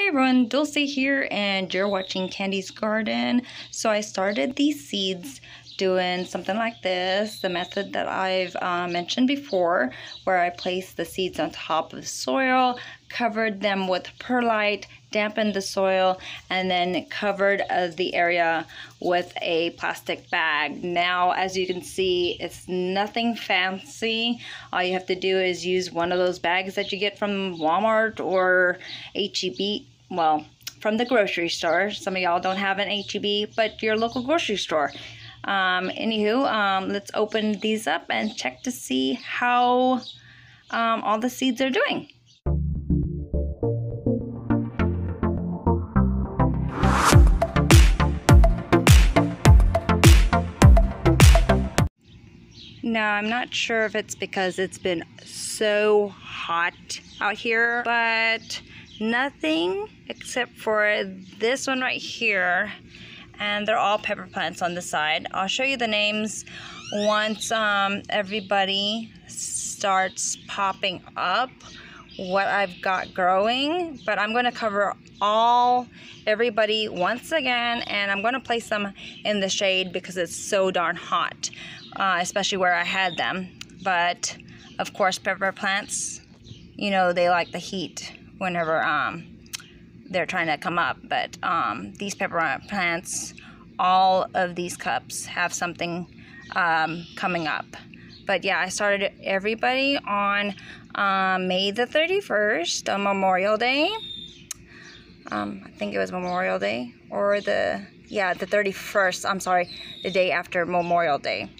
Hey everyone, Dulce here and you're watching Candy's Garden. So I started these seeds doing something like this, the method that I've uh, mentioned before, where I placed the seeds on top of the soil, covered them with perlite, dampened the soil, and then covered uh, the area with a plastic bag. Now, as you can see, it's nothing fancy. All you have to do is use one of those bags that you get from Walmart or HEB. Well, from the grocery store. Some of y'all don't have an HEB, but your local grocery store. Um, anywho, um, let's open these up and check to see how um, all the seeds are doing. Now, I'm not sure if it's because it's been so hot out here, but nothing except for this one right here. And they're all pepper plants on the side. I'll show you the names once um, everybody starts popping up what I've got growing. But I'm going to cover all everybody once again and I'm going to place them in the shade because it's so darn hot uh, especially where I had them. But of course pepper plants you know they like the heat whenever um, they're trying to come up. But um, these peppermint plants, all of these cups have something um, coming up. But yeah, I started everybody on um, May the 31st, on Memorial Day. Um, I think it was Memorial Day or the, yeah, the 31st, I'm sorry, the day after Memorial Day.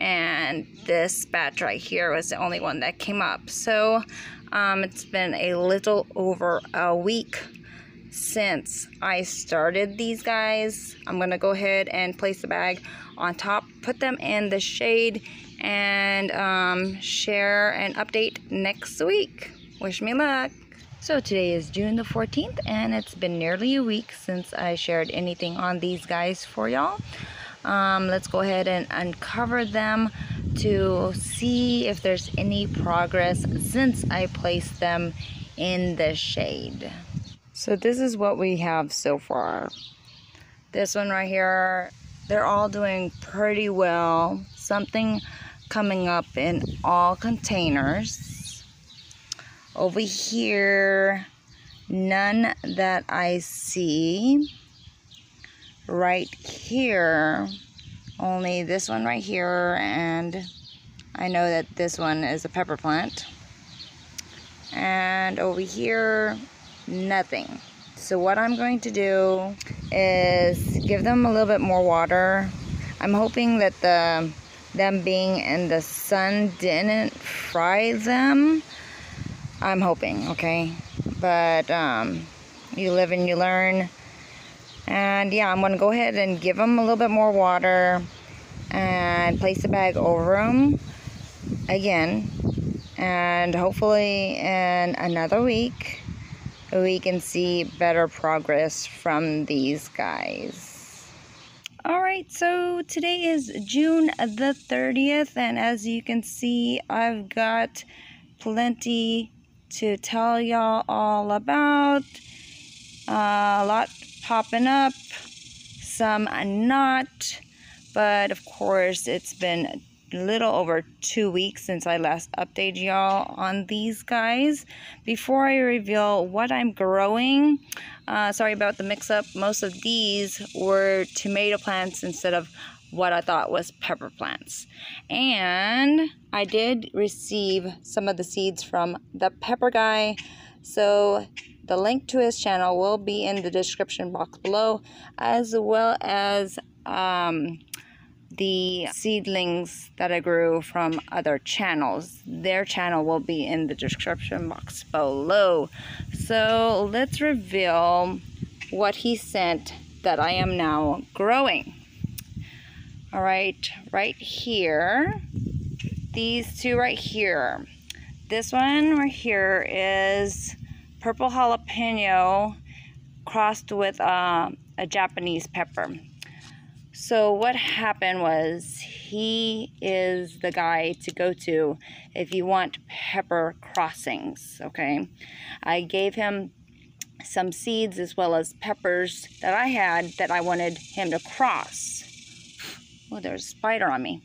And this batch right here was the only one that came up. So um, it's been a little over a week since I started these guys. I'm to go ahead and place the bag on top, put them in the shade, and um, share an update next week. Wish me luck. So today is June the 14th and it's been nearly a week since I shared anything on these guys for y'all. Um, let's go ahead and uncover them to see if there's any progress since I placed them in the shade. So this is what we have so far. This one right here, they're all doing pretty well. Something coming up in all containers. Over here, none that I see. Right here, only this one right here, and I know that this one is a pepper plant. And over here, nothing. So what I'm going to do is give them a little bit more water. I'm hoping that the them being in the sun didn't fry them. I'm hoping, okay? But um, you live and you learn. And yeah, I'm going to go ahead and give them a little bit more water and place the bag over them again. And hopefully in another week, we can see better progress from these guys. Alright, so today is June the 30th, and as you can see, I've got plenty to tell y'all all about. Uh, a lot popping up, some not, but of course, it's been a little over two weeks since I last updated y'all on these guys. Before I reveal what I'm growing, uh, sorry about the mix-up, most of these were tomato plants instead of what I thought was pepper plants. And I did receive some of the seeds from the pepper guy, so the link to his channel will be in the description box below, as well as um, the seedlings that I grew from other channels. Their channel will be in the description box below. So let's reveal what he sent that I am now growing. All right, right here, these two right here. This one right here is purple jalapeno crossed with uh, a Japanese pepper. So what happened was he is the guy to go to if you want pepper crossings, okay? I gave him some seeds as well as peppers that I had that I wanted him to cross. Oh, there's a spider on me.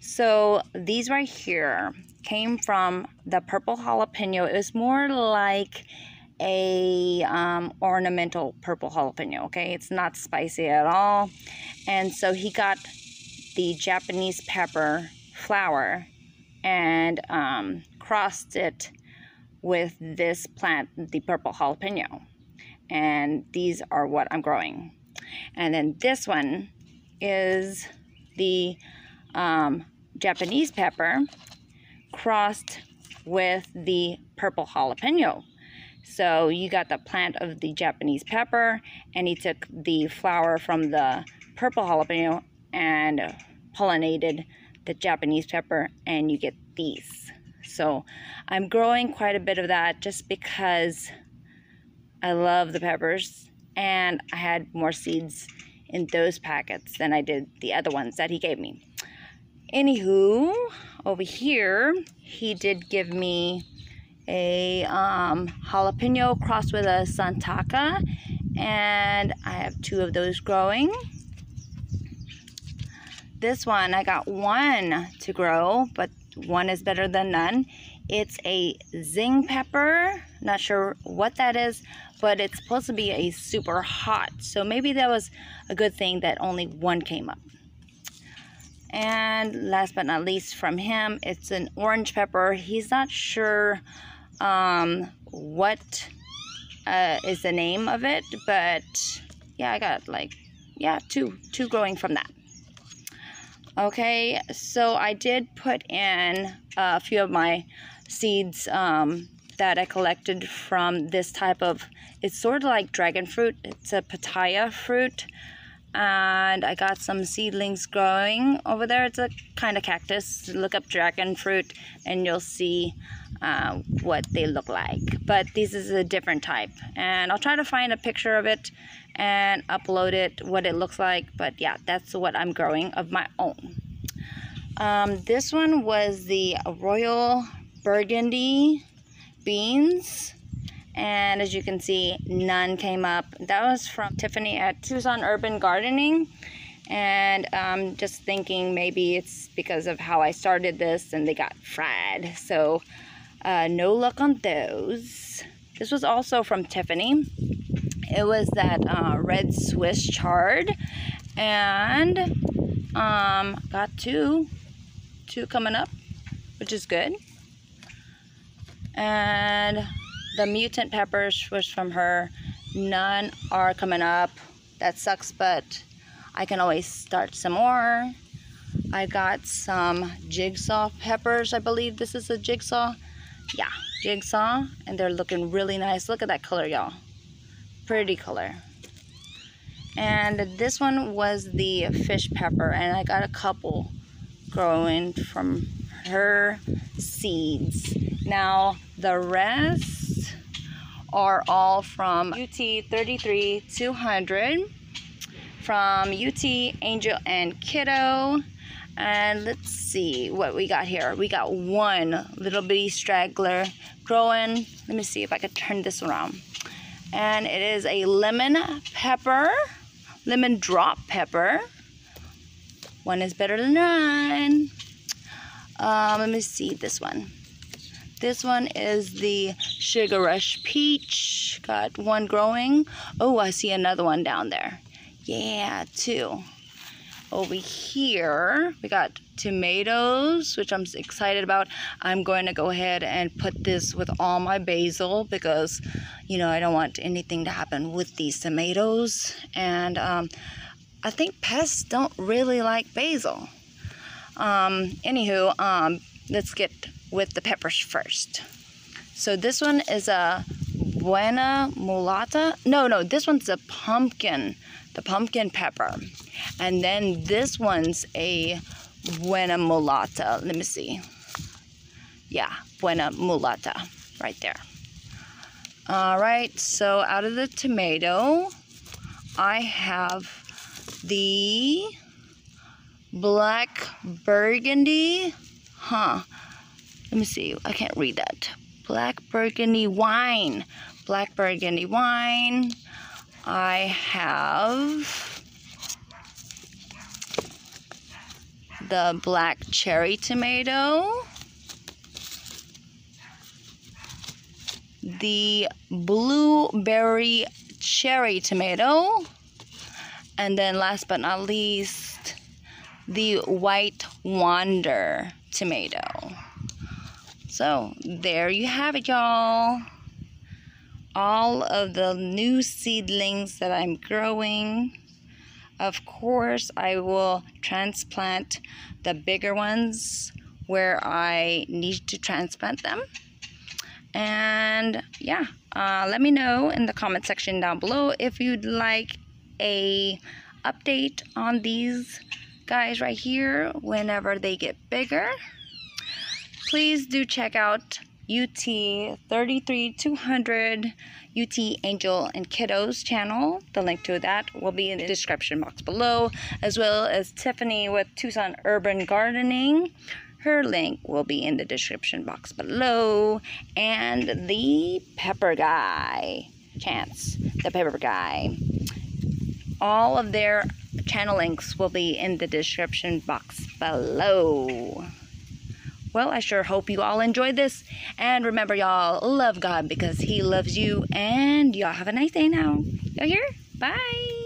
So these right here came from the purple jalapeno. It was more like a um, ornamental purple jalapeno, okay? It's not spicy at all. And so he got the Japanese pepper flower and um, crossed it with this plant, the purple jalapeno. And these are what I'm growing. And then this one is the um, Japanese pepper crossed with the purple jalapeno. So you got the plant of the Japanese pepper and he took the flower from the purple jalapeno and pollinated the Japanese pepper and you get these. So I'm growing quite a bit of that just because I love the peppers and I had more seeds in those packets than I did the other ones that he gave me. Anywho, over here, he did give me a um, jalapeno crossed with a Santaka and I have two of those growing. This one, I got one to grow, but one is better than none. It's a zing pepper. Not sure what that is, but it's supposed to be a super hot. So maybe that was a good thing that only one came up. And last but not least from him, it's an orange pepper. He's not sure um, what uh, is the name of it, but yeah, I got like, yeah, two, two growing from that. Okay, so I did put in a few of my seeds um, that I collected from this type of, it's sort of like dragon fruit. It's a pitaya fruit. And I got some seedlings growing over there. It's a kind of cactus. Look up dragon fruit and you'll see uh, what they look like. But this is a different type. And I'll try to find a picture of it and upload it, what it looks like. But yeah, that's what I'm growing of my own. Um, this one was the Royal Burgundy beans. And as you can see, none came up. That was from Tiffany at Tucson Urban Gardening. And um, just thinking maybe it's because of how I started this and they got fried. So uh, no luck on those. This was also from Tiffany. It was that uh, red Swiss chard. And um, got two, two coming up, which is good. And the mutant peppers was from her. None are coming up. That sucks, but I can always start some more. I got some jigsaw peppers. I believe this is a jigsaw yeah jigsaw and they're looking really nice look at that color y'all pretty color and this one was the fish pepper and I got a couple growing from her seeds now the rest are all from UT 33 200 from UT Angel and Kiddo and let's see what we got here. We got one little bitty straggler growing. Let me see if I could turn this around. And it is a lemon pepper, lemon drop pepper. One is better than none. Um, let me see this one. This one is the Sugar Rush Peach. Got one growing. Oh, I see another one down there. Yeah, two over here we got tomatoes which I'm excited about I'm going to go ahead and put this with all my basil because you know I don't want anything to happen with these tomatoes and um, I think pests don't really like basil um, anywho um, let's get with the peppers first so this one is a buena mulata no no this one's a pumpkin the pumpkin pepper. And then this one's a buena mulata. Let me see. Yeah, buena mulata right there. All right, so out of the tomato, I have the black burgundy. Huh. Let me see. I can't read that. Black burgundy wine black burgundy wine. I have the black cherry tomato. The blueberry cherry tomato. And then last but not least, the white wonder tomato. So there you have it, y'all. All of the new seedlings that I'm growing. Of course, I will transplant the bigger ones where I need to transplant them. And yeah, uh, let me know in the comment section down below if you'd like a update on these guys right here whenever they get bigger please do check out UT 33200 UT Angel and Kiddos channel. The link to that will be in the description box below, as well as Tiffany with Tucson Urban Gardening. Her link will be in the description box below. And the Pepper Guy, Chanse, the Pepper Guy. All of their channel links will be in the description box below. Well, I sure hope you all enjoyed this. And remember, y'all, love God because He loves you. And y'all have a nice day now. Y'all here? Bye.